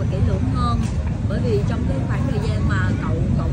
và kỹ lưỡng hơn. Bởi vì trong cái khoảng thời gian mà cậu cậu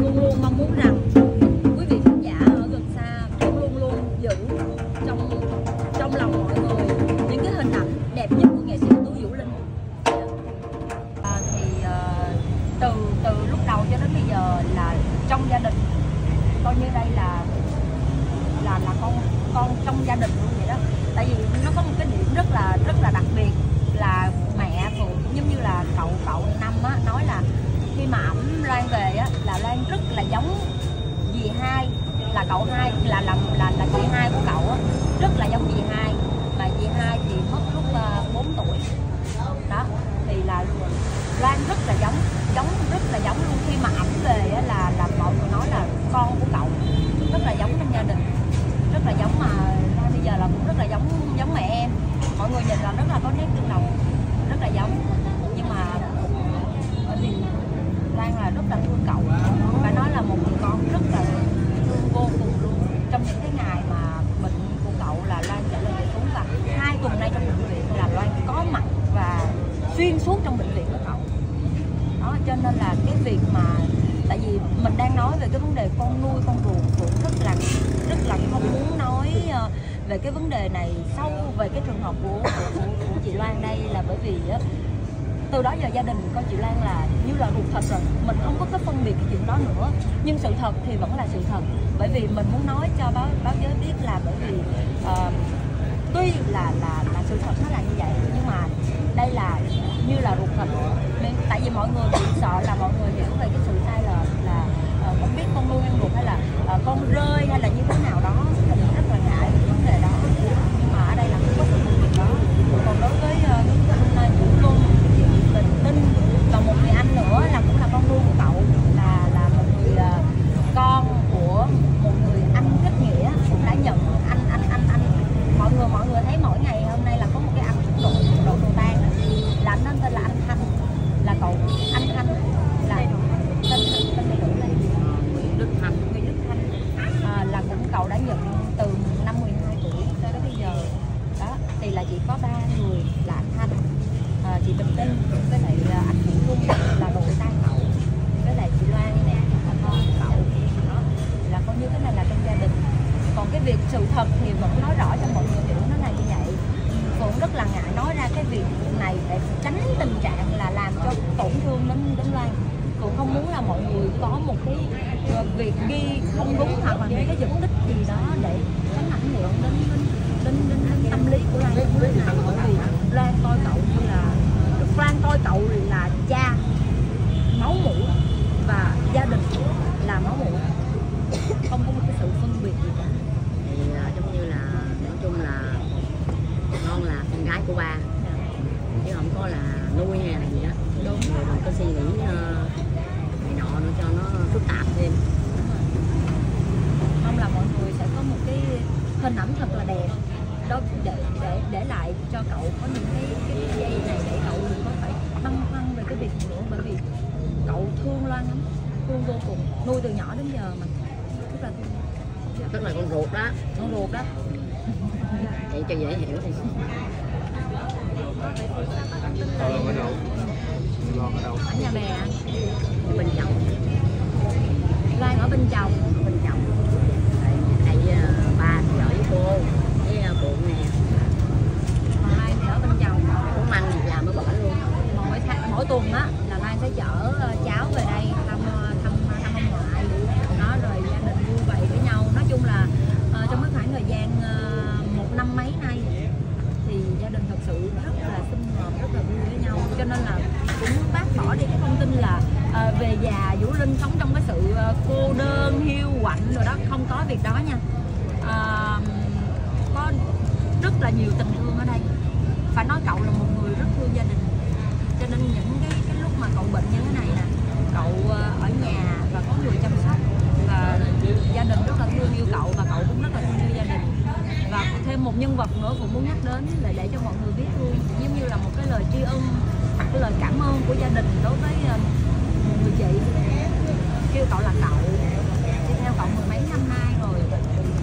luôn luôn mong muốn rằng là rất là có nét rất là ngại nói ra cái việc này để tránh tình trạng là làm cho tổn thương đến đến Loan. Cũng không muốn là mọi người có một cái ờ, việc ghi không đúng hoặc là những cái dục tích gì đó để tránh ảnh hưởng đến đến đến, đến, đến tâm lý của Loan. Như thế này bởi vì Loan coi cậu như là Loan coi cậu là cha máu mủ của ba chứ không có là nuôi hay là gì đó. Đúng. Rồi đừng có suy nghĩ ờ, này nọ nữa cho nó phức tạp thêm. Mong là mọi người sẽ có một cái hình ảnh thật là đẹp. Đó để để để lại cho cậu có những cái cái giây này để cậu đừng có phải băn khoăn về cái việc nữa. Bởi vì cậu thương loan lắm. Thương vô cùng. Nuôi từ nhỏ đến giờ mà. Rất là thương tức là con ruột đó. Con ruột đó. Vậy cho dễ hiểu thì. Lon nhà bè Bình Chồng Loan ở Bình Chồng Bình Chồng Thầy bà vợ với cô Với bụng nè Còn thì ở Bình Chồng Cũng manh làm mới bỏ luôn Mỗi, mỗi tuần á là Loan sẽ chở cháu về đây muốn nhắc đến là để cho mọi người biết luôn, giống như là một cái lời tri ân, một cái lời cảm ơn của gia đình đối với một người chị. Kêu cậu là cậu đi theo cậu mười mấy năm nay rồi.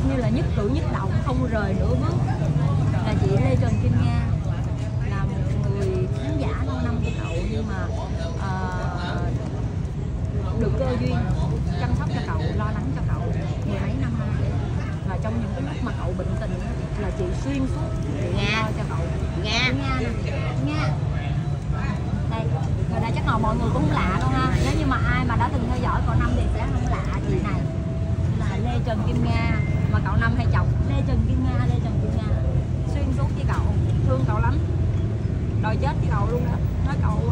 Như là nhất cử nhất động, không rời nửa bước. Trần Kim Nga, mà cậu năm hay chọc Lê Trần Kim Nga, Lê Trần Kim Nga. Xuyên suốt với cậu, thương cậu lắm. Đòi chết với cậu luôn đó. Nói cậu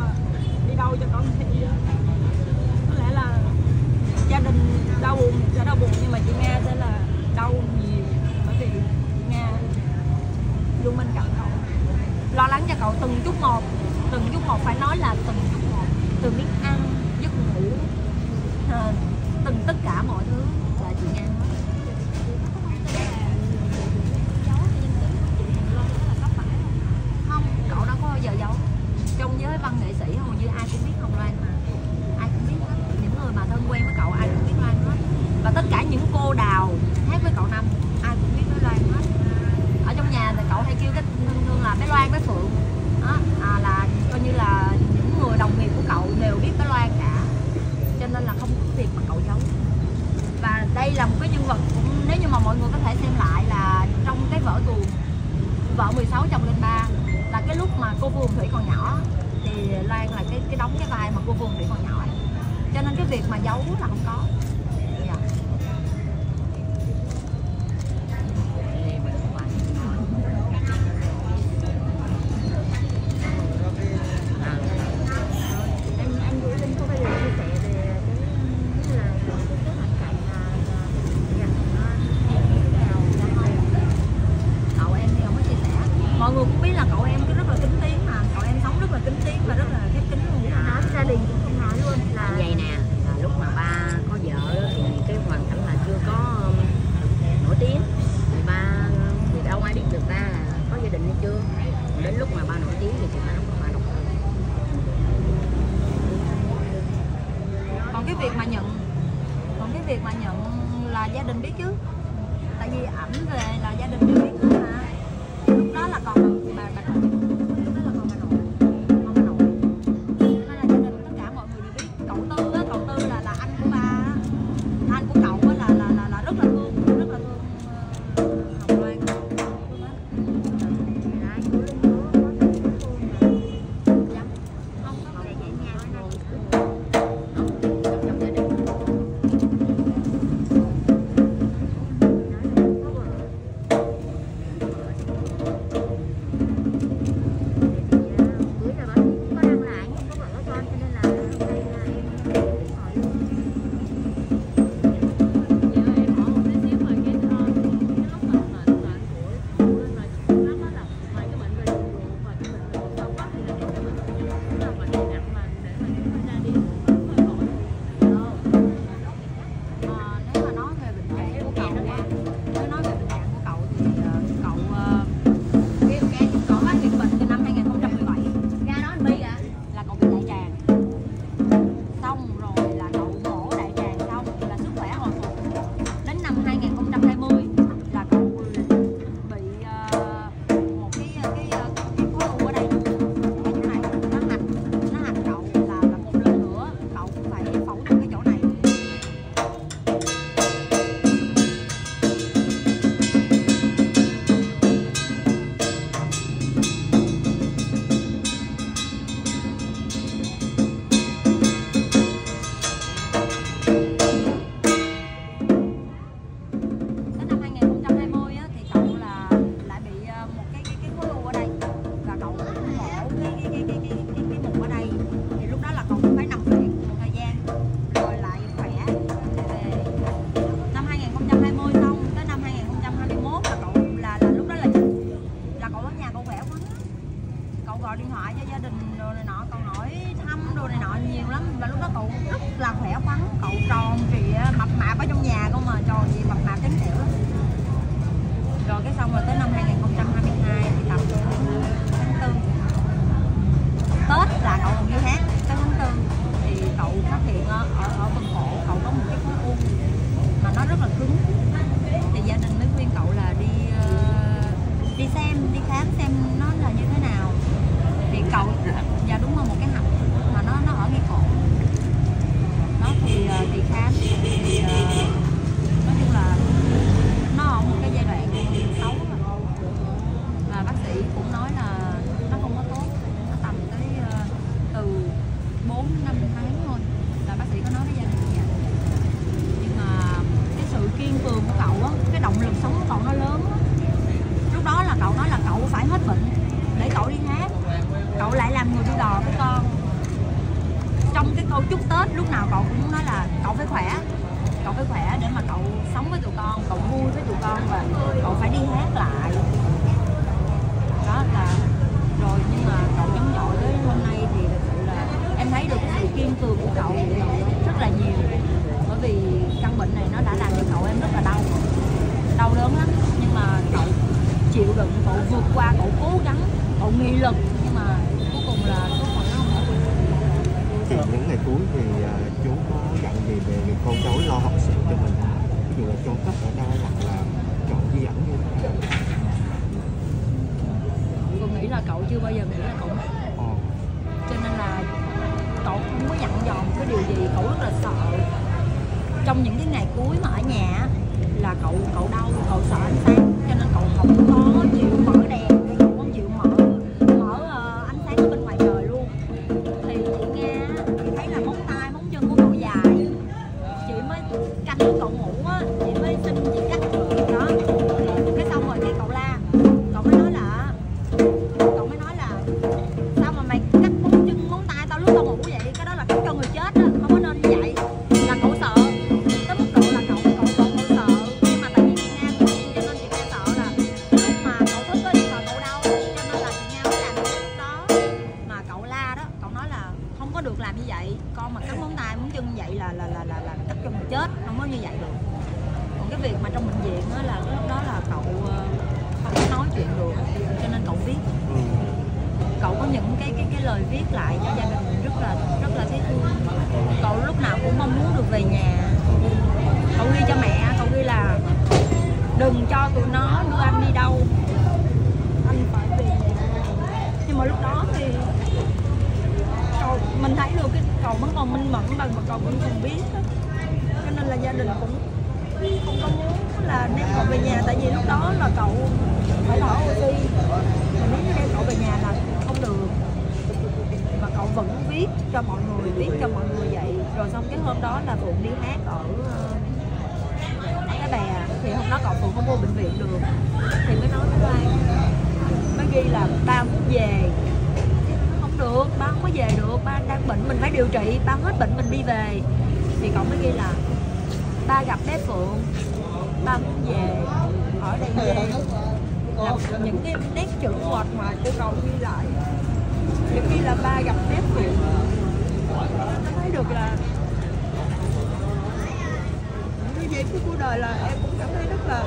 về với cuộc đời là em cũng cảm thấy rất là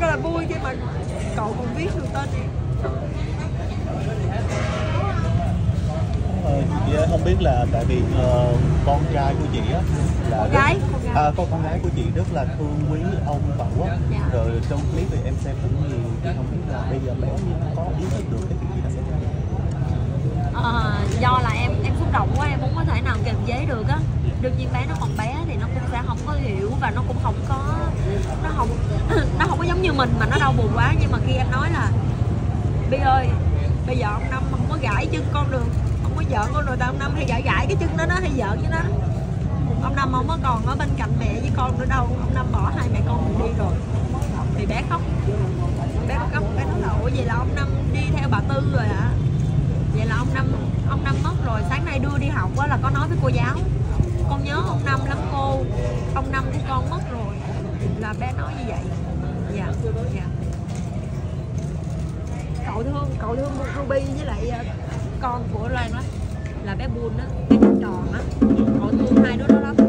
rất là vui khi mà cậu còn viết được tên em Ờ, ờ không biết là tại vì uh, con trai của chị á là con gái con gái. À, con con gái của chị rất là thương quý ông cậu á dạ. rồi trong clip thì em xem cũng nhiều thì không biết là bây giờ bé như nó có ý thức được cái chuyện gì đã xảy ra ờ, do là em em xúc động quá em muốn có thể nào kiềm chế được á đương nhiên bé nó còn bé không có hiểu và nó cũng không có, nó không nó không có giống như mình mà nó đau buồn quá. Nhưng mà khi em nói là, bi ơi, bây giờ ông năm không có gãi chân con được, không có vợ con rồi tao ông năm hay gãi gãi cái chân đó, nó hay vợ chứ nó. Ông năm không có còn ở bên cạnh mẹ với con nữa đâu. Ông năm bỏ hai mẹ con mình đi rồi. Thì bé khóc. Bé có khóc cái nói là, ủa, vậy là ông năm đi theo bà tư rồi hả? Vậy là ông năm ông năm mất rồi. Sáng nay đưa đi học quá là có nói với cô giáo con nhớ ông năm lắm cô. Ông năm của con mất rồi. Là bé nói như vậy. Dạ dạ. Cậu thương cậu thương ruby với lại ờ, con của loan đó là bé buồn đó bé tròn á. Cậu thương hai đứa đó lắm.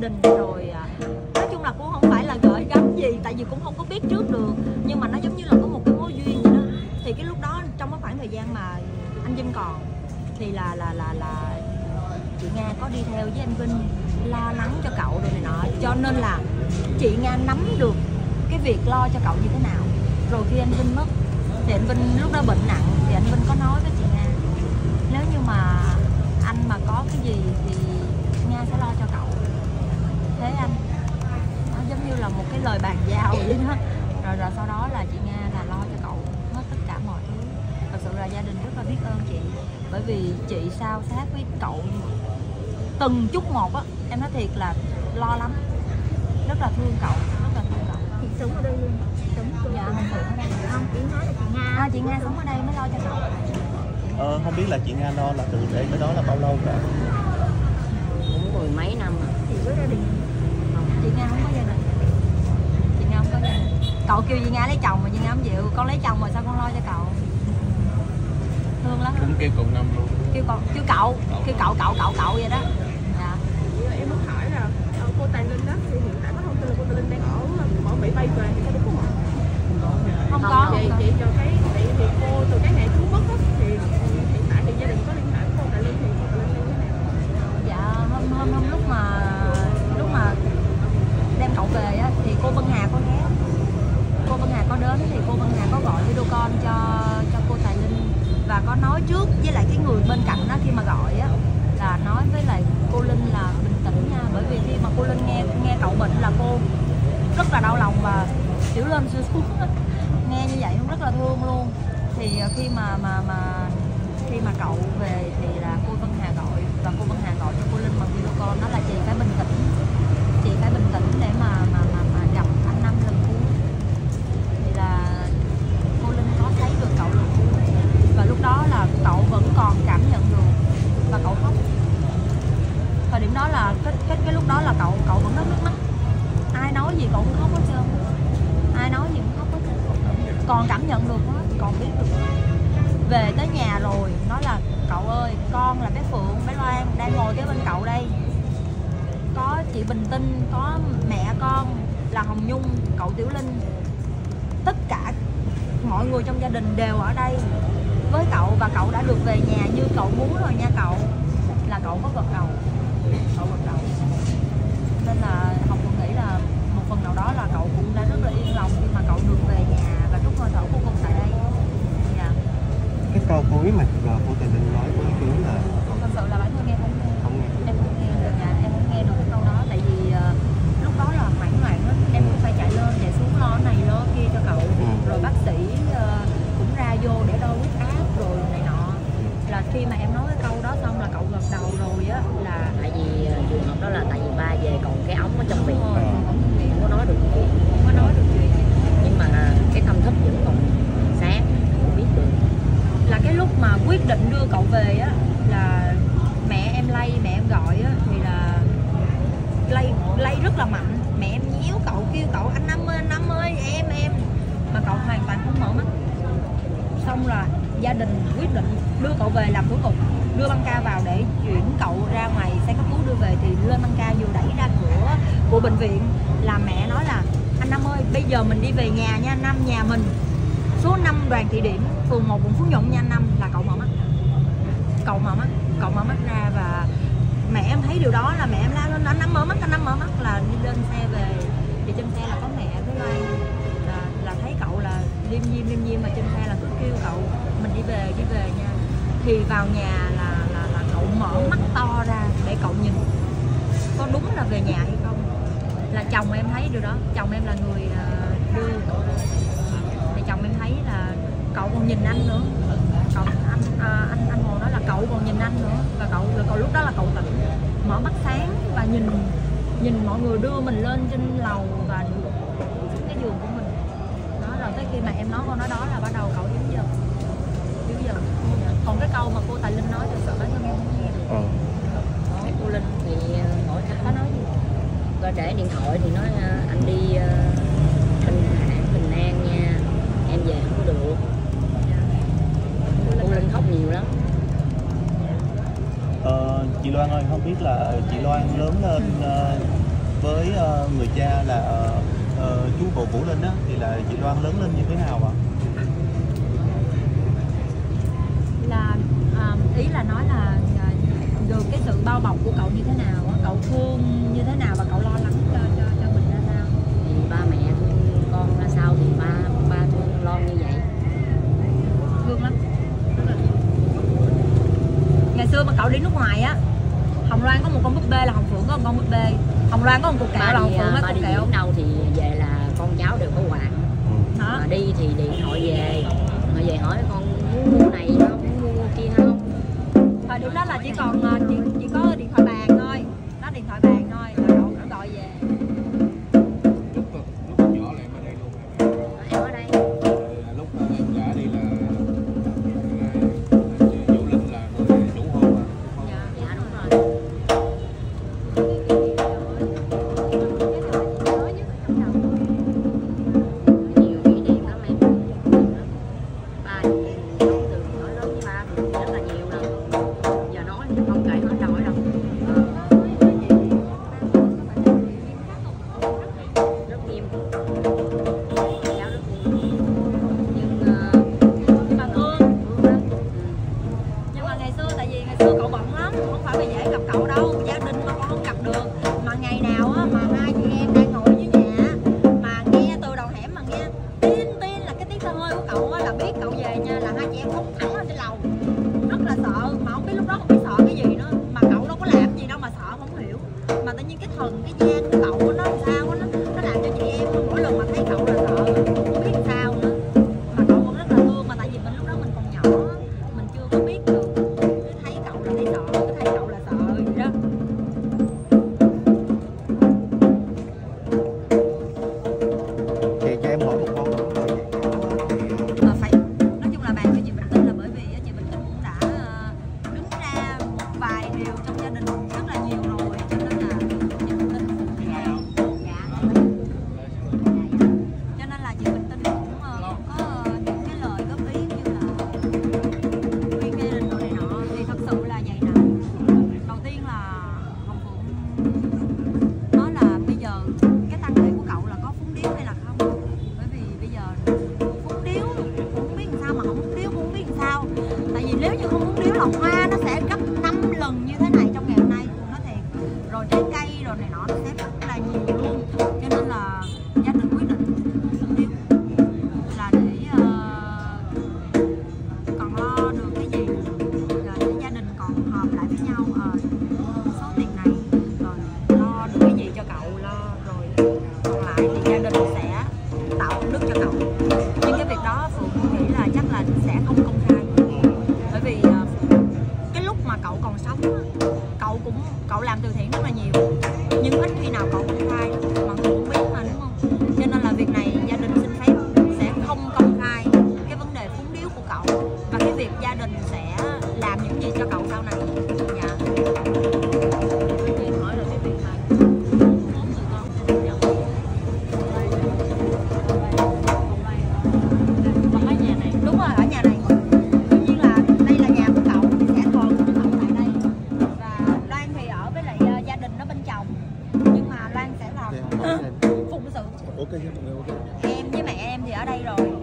đình rồi à, nói chung là cũng không phải là gửi gắm gì, tại vì cũng không có biết trước được. Nhưng mà nó giống như là có một cái mối duyên vậy đó. Thì cái lúc đó trong cái khoảng thời gian mà anh Vinh còn, thì là là là là chị Nga có đi theo với anh Vinh lo lắng cho cậu rồi này nọ. Cho nên là chị Nga nắm được cái việc lo cho cậu như thế nào. Rồi khi anh Vinh mất, thì anh Vinh lúc đó bệnh nặng, thì anh Vinh có nói với chị Nga, nếu như mà anh mà có cái gì thì một cái lời bàn giao gì đó. Rồi rồi sau đó là chị nga là lo cho cậu hết tất cả mọi thứ. Thật sự là gia đình rất là biết ơn chị. Bởi vì chị sao sát với cậu từng chút một á em nói thiệt là lo lắm. Rất là thương cậu rất là thương cậu. Chị sống ở đây luôn. Sống dạ không ở không chị nói là chị nga. À, chị nga sống ở đây mới lo cho cậu. Ờ, không biết là chị nga lo là từ đây tới đó là bao lâu cả? Cũng mười mấy năm rồi. Chị có gia đình không chị nga không có gia đình cậu kêu gì Nga lấy chồng mà Duy Nga không chịu. Con lấy chồng rồi sao con lo cho cậu? Thương lắm. Cũng kêu cùng năm luôn. Kêu cậu kêu cậu kêu cậu cậu cậu cậu vậy đó. Dạ. Em muốn hỏi là ờ, cô Tài Linh đó thì hiện tại có thông tin là cô Tài Linh đang ở ờ, Mỹ bay về thì có đúng không ờ, không có không chị chị cái tại vì cô từ cái ngày thứ mất đó, thì hiện tại thì gia đình có liên hệ cô Tài Linh thì Tài Linh như thế nào dạ hôm hôm lúc mà lúc mà đem cậu về thì cô Vân Hà cô Vân Hà có gọi video con cho cho cô Tài Linh và có nói trước với lại cái người bên cạnh đó khi mà gọi á, là nói với lại cô Linh là bình tĩnh nha, bởi vì khi mà cô Linh nghe nghe cậu bệnh là cô rất là đau lòng và tiểu lên siêu xuống nghe như vậy cũng rất là thương luôn. Thì khi mà mà mà khi mà cậu về thì là cô Vân Hà gọi và cô Vân Hà người trong gia đình đều ở đây với cậu và cậu đã được về nhà như cậu muốn rồi nha cậu. Là cậu có gật đầu. Cậu gật đầu. Nên là học cũng nghĩ là một phần nào đó là cậu cũng đã rất là yên lòng khi mà cậu được về nhà và chút hơi thở cuối cùng tại đây. Dạ. Cái câu cuối mà ờ, cô Tài Linh nói với chú là bản thân em không nghe không nghe em không nghe được dạ em không nghe được cái câu đó tại vì ờ, lúc đó là hoảng loạn hết em cũng phải chạy lên chạy xuống lo cái này lo cái kia cho cậu rồi bác sĩ ờ, cũng ra vô để đo huyết áp rồi này nọ. Là khi mà em nói cái câu đó xong là cậu gật đầu rồi á là tại vì ờ, trường hợp đó là tại vì ba về còn cái ống ở trong miệng. rồi, không có nói được chuyện. Không có nói được chuyện. Nhưng mà cái tâm thức vẫn còn sáng không biết được. Là cái lúc mà quyết định đưa cậu về á là mẹ em lay mẹ em gọi á thì là lay lay rất là mạnh. Mẹ em nhéo cậu kêu cậu anh năm ơi anh năm ơi em em mà cậu hoàn toàn không mở mắt. Xong là gia đình quyết định đưa cậu về làm thủ tục đưa băng ca vào để chuyển cậu ra ngoài xe cấp cứu đưa về thì lên băng ca vừa đẩy ra cửa của bệnh viện. Là mẹ nói là, anh Năm ơi, bây giờ mình đi về nhà nha anh Năm, nhà mình. Số 5 đoàn thị điểm phường 1 quận Phú Nhuận nha anh Năm, là cậu mở mắt. Cậu mở mắt, cậu mở mắt ra và mẹ em thấy điều đó là mẹ em la lên, anh Năm mở mắt, anh Năm mở mắt. Là đi lên xe về thì trên xe là có mẹ với Loan liêm diêm liêm diêm mà trên xe là cứ kêu cậu mình đi về đi về nha. Thì vào nhà là là, là cậu mở mắt to ra để cậu nhìn có đúng là về nhà hay không. Là chồng em thấy điều đó chồng em là người ờ, đưa cậu thì chồng em thấy là cậu còn nhìn anh nữa. Cậu anh à, anh anh hồ nói là cậu còn nhìn anh nữa và cậu rồi cậu lúc đó là cậu tỉnh mở mắt sáng và nhìn nhìn mọi người đưa mình lên trên lầu và rồi tới khi mà em nói câu nói đó là bắt đầu cậu yếu dần. Yếu dần còn cái câu mà cô tài linh nói thực sự bản thân em không nghe được. Ờ. cô linh thì ờ, hỏi có nói gì? Qua trẻ điện thoại thì nói ờ, anh đi bình hãng bình an nha. Em về không có được. Cô linh khóc nhiều lắm. Ờ, chị Loan ơi không biết là chị Loan lớn lên ờ, với người cha là uh, chú Hồ Vũ Linh á thì là chị Loan lớn lên như thế nào ạ? là à, ý là nói là à, được cái sự bao bọc của cậu như thế nào cậu thương như thế nào và cậu lo lắng ok chưa mọi người ok. Em với mẹ em thì ở đây rồi.